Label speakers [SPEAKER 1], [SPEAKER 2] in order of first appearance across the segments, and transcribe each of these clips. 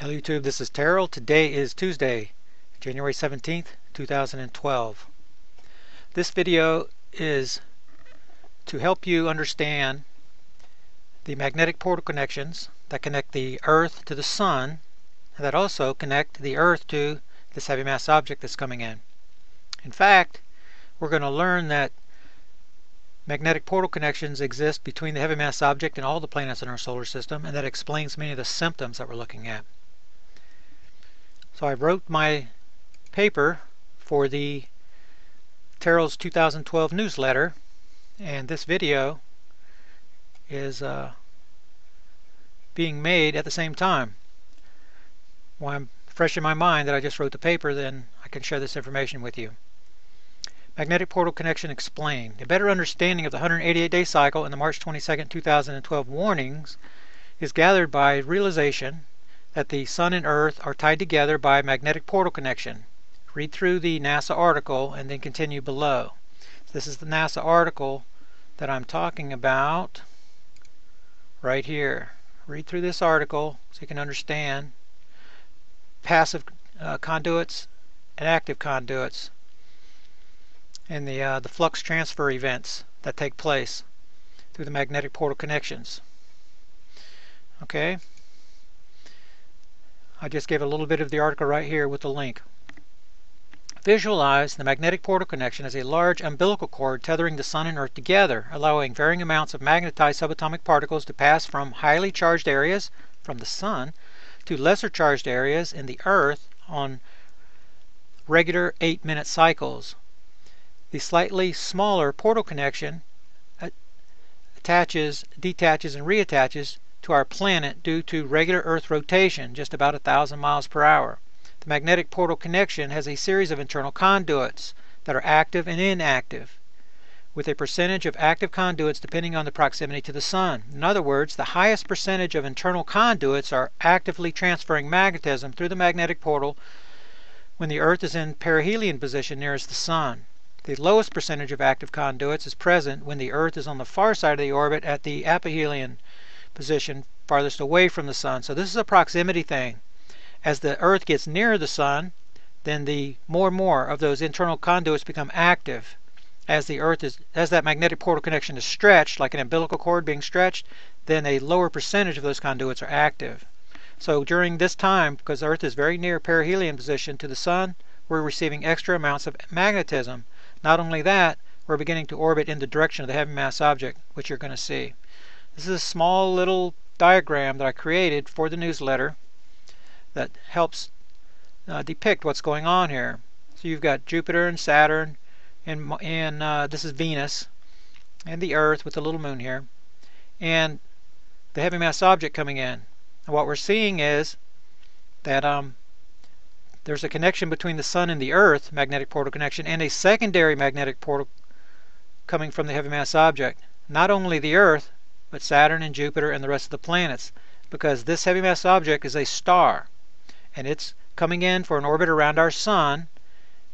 [SPEAKER 1] Hello YouTube, this is Terral. Today is Tuesday, January 17th, 2012. This video is to help you understand the magnetic portal connections that connect the Earth to the Sun and that also connect the Earth to this heavy mass object that's coming in. In fact, we're going to learn that magnetic portal connections exist between the heavy mass object and all the planets in our solar system and that explains many of the symptoms that we're looking at. So I wrote my paper for the Terral's 2012 newsletter and this video is uh, being made at the same time. While I'm fresh in my mind that I just wrote the paper then I can share this information with you. Magnetic Portal Connection Explained. A better understanding of the 188-day cycle and the March 22, 2012 warnings is gathered by realization that the Sun and Earth are tied together by a magnetic portal connection. Read through the NASA article and then continue below. This is the NASA article that I'm talking about right here. Read through this article so you can understand passive uh, conduits and active conduits and the, uh, the flux transfer events that take place through the magnetic portal connections. Okay, I just gave a little bit of the article right here with the link. Visualize the magnetic portal connection as a large umbilical cord tethering the Sun and Earth together, allowing varying amounts of magnetized subatomic particles to pass from highly charged areas from the Sun to lesser charged areas in the Earth on regular 8-minute cycles. The slightly smaller portal connection uh, attaches, detaches, and reattaches to our planet due to regular Earth rotation, just about a thousand miles per hour. The magnetic portal connection has a series of internal conduits that are active and inactive, with a percentage of active conduits depending on the proximity to the Sun. In other words, the highest percentage of internal conduits are actively transferring magnetism through the magnetic portal when the Earth is in perihelion position nearest the Sun. The lowest percentage of active conduits is present when the Earth is on the far side of the orbit at the aphelion position farthest away from the Sun. So this is a proximity thing. As the Earth gets nearer the Sun, then the more and more of those internal conduits become active. As the Earth is, as that magnetic portal connection is stretched, like an umbilical cord being stretched, then a lower percentage of those conduits are active. So during this time, because Earth is very near perihelion position to the Sun, we're receiving extra amounts of magnetism. Not only that, we're beginning to orbit in the direction of the heavy mass object, which you're going to see. This is a small little diagram that I created for the newsletter that helps uh, depict what's going on here. So you've got Jupiter and Saturn, and, and uh, this is Venus, and the Earth with the little moon here, and the heavy mass object coming in. And what we're seeing is that um, there's a connection between the Sun and the Earth, magnetic portal connection, and a secondary magnetic portal coming from the heavy mass object. Not only the Earth, but Saturn and Jupiter and the rest of the planets, because this heavy mass object is a star, and it's coming in for an orbit around our Sun,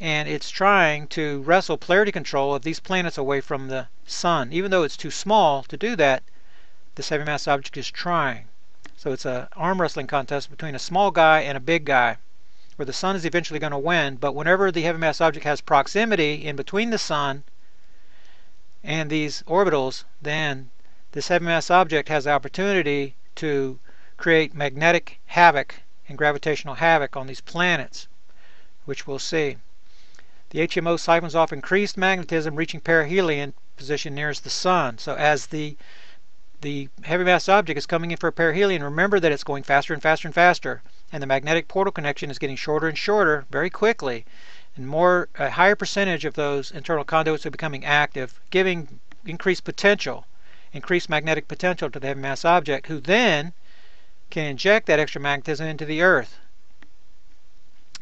[SPEAKER 1] and it's trying to wrestle polarity control of these planets away from the Sun. Even though it's too small to do that, this heavy mass object is trying. So it's an arm wrestling contest between a small guy and a big guy where the sun is eventually going to win, but whenever the heavy mass object has proximity in between the sun and these orbitals, then this heavy mass object has the opportunity to create magnetic havoc and gravitational havoc on these planets, which we'll see. The HMO siphons off increased magnetism reaching perihelion position nearest the sun. So as the the heavy mass object is coming in for a perihelion, remember that it's going faster and faster and faster and the magnetic portal connection is getting shorter and shorter very quickly and more a higher percentage of those internal conduits are becoming active giving increased potential increased magnetic potential to the heavy mass object who then can inject that extra magnetism into the earth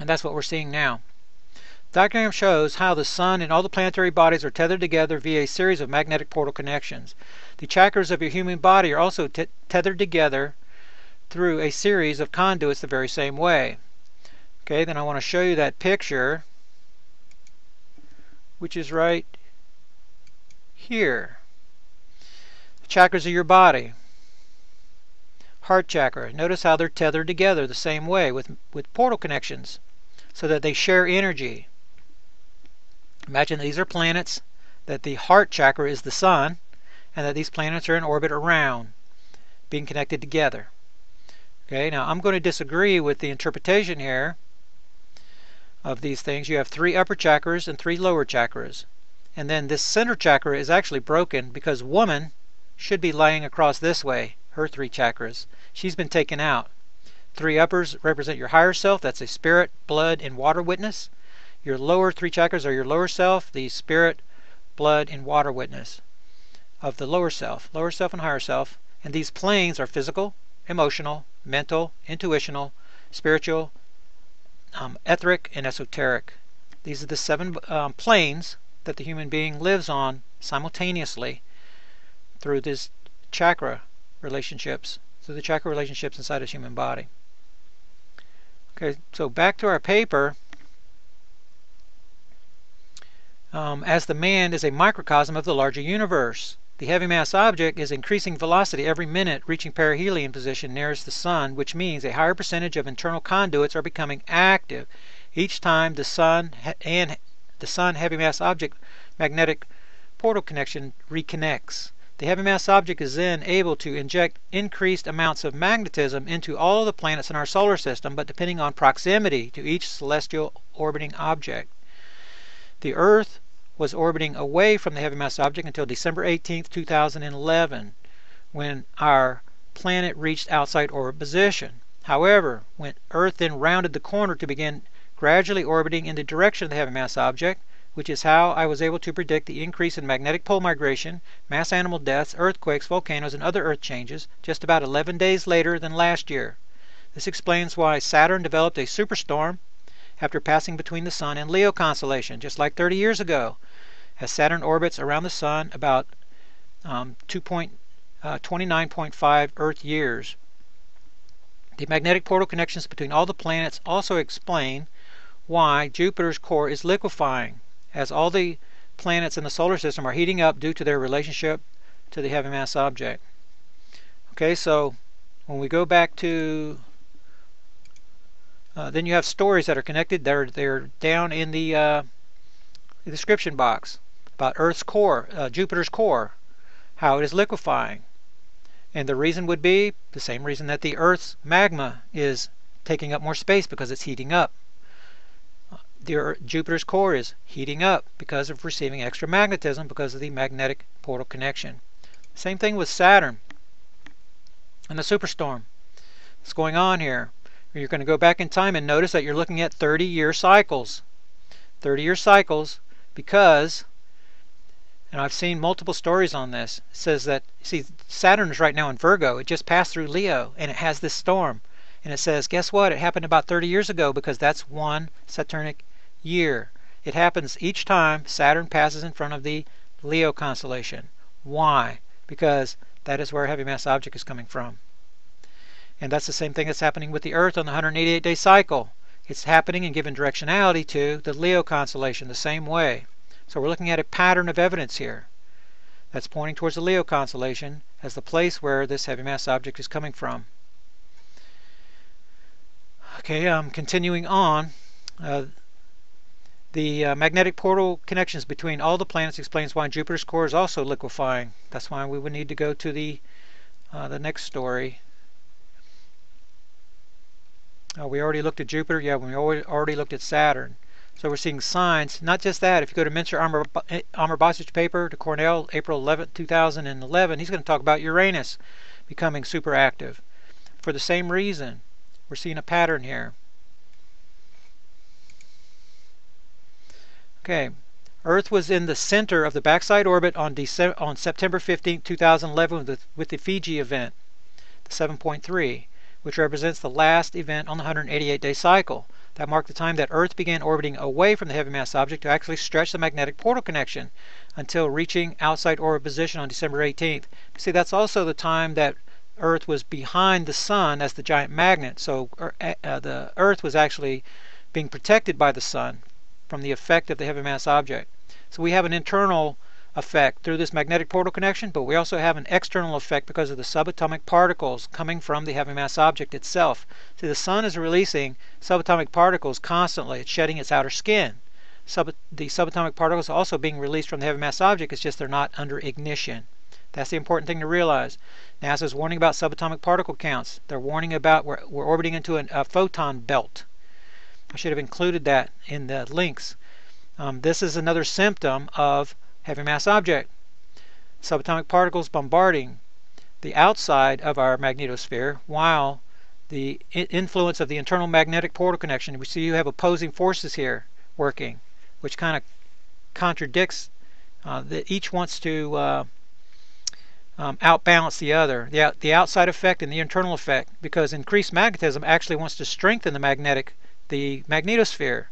[SPEAKER 1] and that's what we're seeing now the diagram shows how the sun and all the planetary bodies are tethered together via a series of magnetic portal connections. The chakras of your human body are also tethered together through a series of conduits the very same way. Okay, then I want to show you that picture, which is right here. Chakras of your body. heart chakra. Notice how they're tethered together the same way with, with portal connections so that they share energy. Imagine these are planets, that the heart chakra is the sun, and that these planets are in orbit around, being connected together. Okay, now I'm going to disagree with the interpretation here of these things. You have three upper chakras and three lower chakras. And then this center chakra is actually broken because woman should be lying across this way, her three chakras. She's been taken out. Three uppers represent your higher self, that's a spirit, blood, and water witness. Your lower three chakras are your lower self, the spirit, blood, and water witness of the lower self, lower self and higher self. And these planes are physical, emotional, mental, intuitional, spiritual, um, etheric, and esoteric. These are the seven um, planes that the human being lives on simultaneously through these chakra relationships, through the chakra relationships inside a human body. Okay, so back to our paper. Um, as the man is a microcosm of the larger universe. The heavy mass object is increasing velocity every minute, reaching perihelion position nearest the sun, which means a higher percentage of internal conduits are becoming active each time the sun and the sun heavy mass object magnetic portal connection reconnects. The heavy mass object is then able to inject increased amounts of magnetism into all of the planets in our solar system, but depending on proximity to each celestial orbiting object. The Earth was orbiting away from the heavy mass object until December 18, 2011, when our planet reached outside orbit position. However, when Earth then rounded the corner to begin gradually orbiting in the direction of the heavy mass object, which is how I was able to predict the increase in magnetic pole migration, mass animal deaths, earthquakes, volcanoes, and other earth changes just about 11 days later than last year. This explains why Saturn developed a superstorm after passing between the Sun and Leo constellation, just like 30 years ago, as Saturn orbits around the Sun about um, 2.29.5 uh, Earth years. The magnetic portal connections between all the planets also explain why Jupiter's core is liquefying as all the planets in the solar system are heating up due to their relationship to the heavy mass object. Okay, so when we go back to uh, then you have stories that are connected. They're they're down in the, uh, the description box about Earth's core, uh, Jupiter's core, how it is liquefying, and the reason would be the same reason that the Earth's magma is taking up more space because it's heating up the Jupiter's core is heating up because of receiving extra magnetism because of the magnetic portal connection. Same thing with Saturn and the superstorm. What's going on here? You're going to go back in time and notice that you're looking at 30 year cycles. 30 year cycles because, and I've seen multiple stories on this, it says that, see, Saturn is right now in Virgo. It just passed through Leo and it has this storm. And it says, guess what? It happened about 30 years ago because that's one Saturnic year. It happens each time Saturn passes in front of the Leo constellation. Why? Because that is where a heavy mass object is coming from. And that's the same thing that's happening with the Earth on the 188 day cycle. It's happening and given directionality to the Leo constellation the same way. So we're looking at a pattern of evidence here that's pointing towards the Leo constellation as the place where this heavy mass object is coming from. Okay, I'm um, continuing on. Uh, the uh, magnetic portal connections between all the planets explains why Jupiter's core is also liquefying. That's why we would need to go to the uh, the next story. Oh, we already looked at Jupiter. Yeah, we already looked at Saturn. So we're seeing signs. Not just that. If you go to Mincer Amar, paper to Cornell, April 11, 2011, he's going to talk about Uranus becoming super active. For the same reason, we're seeing a pattern here. Okay, Earth was in the center of the backside orbit on, December, on September 15, 2011 with the, with the Fiji event, the 7.3, which represents the last event on the 188-day cycle. That marked the time that Earth began orbiting away from the heavy mass object to actually stretch the magnetic portal connection until reaching outside orbit position on December 18th. See, that's also the time that Earth was behind the Sun as the giant magnet. So er, uh, the Earth was actually being protected by the Sun from the effect of the heavy mass object. So we have an internal effect through this magnetic portal connection, but we also have an external effect because of the subatomic particles coming from the heavy mass object itself. See, the sun is releasing subatomic particles constantly. It's shedding its outer skin. Sub the subatomic particles are also being released from the heavy mass object. It's just they're not under ignition. That's the important thing to realize. NASA is warning about subatomic particle counts. They're warning about we're, we're orbiting into an, a photon belt. I should have included that in the links. Um, this is another symptom of heavy mass object. Subatomic particles bombarding the outside of our magnetosphere while the influence of the internal magnetic portal connection, we see you have opposing forces here working, which kind of contradicts uh, that each wants to uh, um, outbalance the other. The, the outside effect and the internal effect, because increased magnetism actually wants to strengthen the magnetic, the magnetosphere.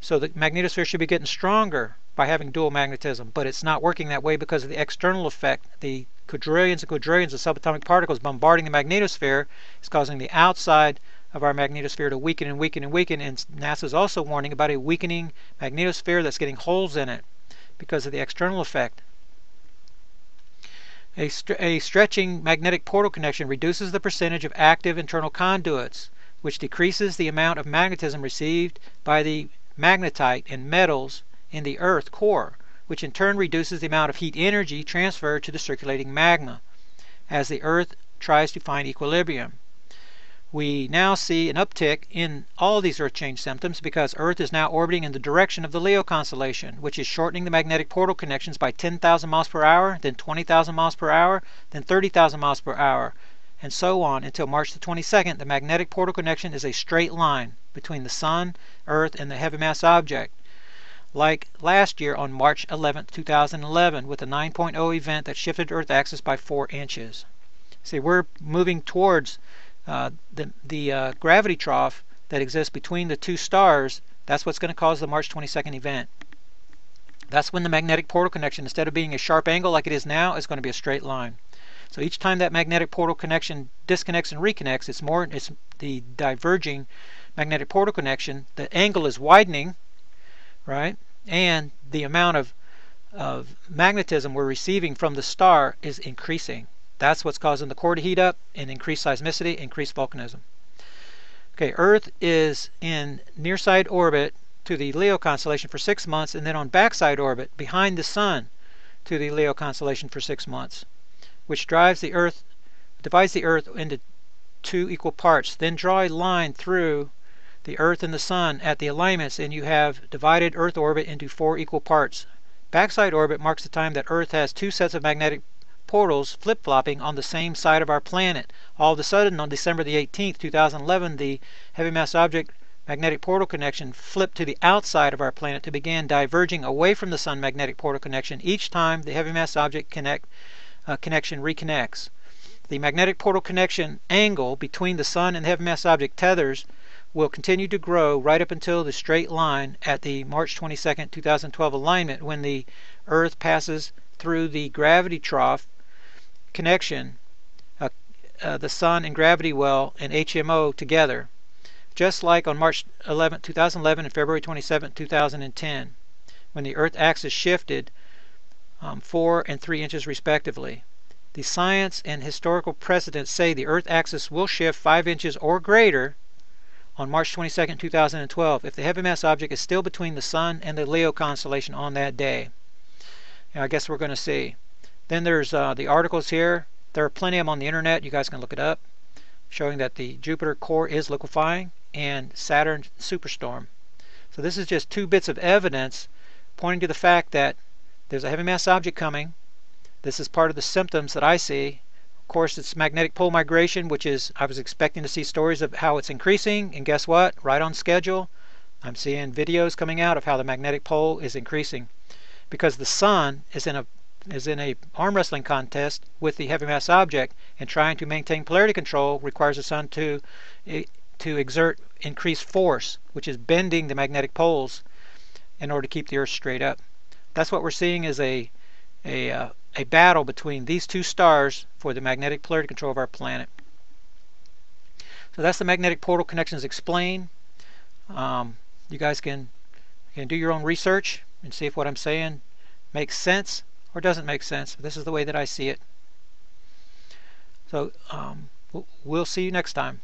[SPEAKER 1] So the magnetosphere should be getting stronger by having dual magnetism, but it's not working that way because of the external effect. The quadrillions and quadrillions of subatomic particles bombarding the magnetosphere is causing the outside of our magnetosphere to weaken and weaken and weaken. And NASA is also warning about a weakening magnetosphere that's getting holes in it because of the external effect. A, a stretching magnetic portal connection reduces the percentage of active internal conduits, which decreases the amount of magnetism received by the magnetite and metals in the Earth core, which in turn reduces the amount of heat energy transferred to the circulating magma as the Earth tries to find equilibrium. We now see an uptick in all these Earth change symptoms because Earth is now orbiting in the direction of the Leo constellation, which is shortening the magnetic portal connections by 10,000 miles per hour, then 20,000 miles per hour, then 30,000 miles per hour, and so on until March the 22nd. The magnetic portal connection is a straight line between the Sun, Earth, and the heavy mass object like last year on March 11, 2011, with a 9.0 event that shifted Earth axis by 4 inches. See, we're moving towards uh, the, the uh, gravity trough that exists between the two stars. That's what's going to cause the March 22nd event. That's when the magnetic portal connection, instead of being a sharp angle like it is now, is going to be a straight line. So each time that magnetic portal connection disconnects and reconnects, it's more it's the diverging magnetic portal connection. The angle is widening, right? and the amount of, of magnetism we're receiving from the star is increasing. That's what's causing the core to heat up and increase seismicity, increase volcanism. Okay, Earth is in near side orbit to the Leo constellation for six months and then on backside orbit behind the Sun to the Leo constellation for six months, which drives the Earth, divides the Earth into two equal parts. Then draw a line through the Earth and the Sun at the alignments and you have divided Earth orbit into four equal parts. Backside orbit marks the time that Earth has two sets of magnetic portals flip-flopping on the same side of our planet. All of a sudden, on December the 18th, 2011, the heavy mass object magnetic portal connection flipped to the outside of our planet to begin diverging away from the Sun magnetic portal connection each time the heavy mass object connect, uh, connection reconnects. The magnetic portal connection angle between the Sun and the heavy mass object tethers will continue to grow right up until the straight line at the March 22, 2012 alignment when the Earth passes through the gravity trough connection, uh, uh, the Sun and gravity well and HMO together, just like on March 11, 2011 and February 27, 2010, when the Earth axis shifted um, 4 and 3 inches respectively. The science and historical precedents say the Earth axis will shift 5 inches or greater on March 22, 2012, if the heavy mass object is still between the Sun and the Leo constellation on that day. I guess we're going to see. Then there's uh, the articles here. There are plenty of them on the internet. You guys can look it up, showing that the Jupiter core is liquefying and Saturn superstorm. So this is just two bits of evidence pointing to the fact that there's a heavy mass object coming. This is part of the symptoms that I see of course, it's magnetic pole migration, which is, I was expecting to see stories of how it's increasing, and guess what? Right on schedule. I'm seeing videos coming out of how the magnetic pole is increasing because the sun is in a is in a arm wrestling contest with the heavy mass object and trying to maintain polarity control requires the sun to eh, to exert increased force which is bending the magnetic poles in order to keep the earth straight up that's what we're seeing is a a uh, a battle between these two stars for the magnetic polarity control of our planet. So that's the magnetic portal connections explained. Um, you guys can can do your own research and see if what I'm saying makes sense or doesn't make sense. This is the way that I see it. So um, we'll see you next time.